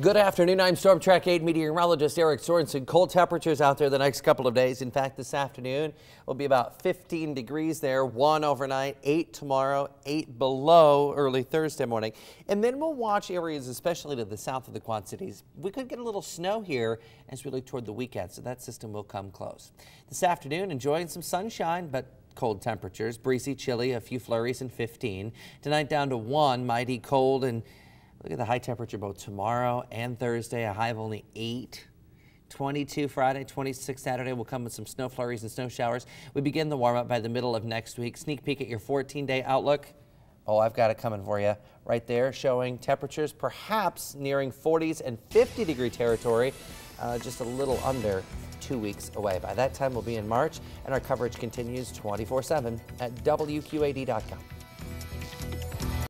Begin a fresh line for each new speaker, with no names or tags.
Good afternoon. I'm Storm Track 8 meteorologist Eric Sorensen. Cold temperatures out there the next couple of days. In fact, this afternoon will be about 15 degrees there, 1 overnight, 8 tomorrow, 8 below early Thursday morning. And then we'll watch areas, especially to the south of the Quad Cities. We could get a little snow here as we look toward the weekend, so that system will come close. This afternoon, enjoying some sunshine, but cold temperatures. Breezy, chilly, a few flurries and 15. Tonight down to 1, mighty cold and Look at the high temperature both tomorrow and Thursday, a high of only 8. 22 Friday, 26 Saturday will come with some snow flurries and snow showers. We begin the warm up by the middle of next week. Sneak peek at your 14 day outlook. Oh, I've got it coming for you right there, showing temperatures perhaps nearing 40s and 50 degree territory, uh, just a little under two weeks away. By that time, we'll be in March, and our coverage continues 24 7 at WQAD.com.